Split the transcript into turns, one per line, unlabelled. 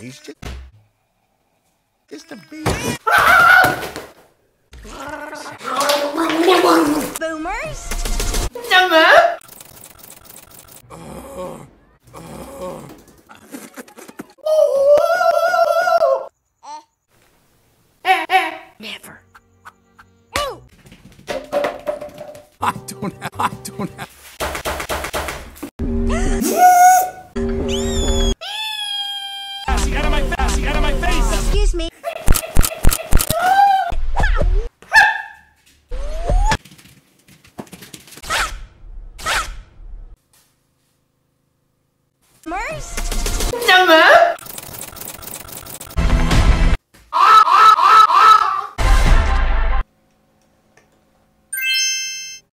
He's just, just a bee.
Boomers? Never.
I don't have. I don't have.
Mars? Summer?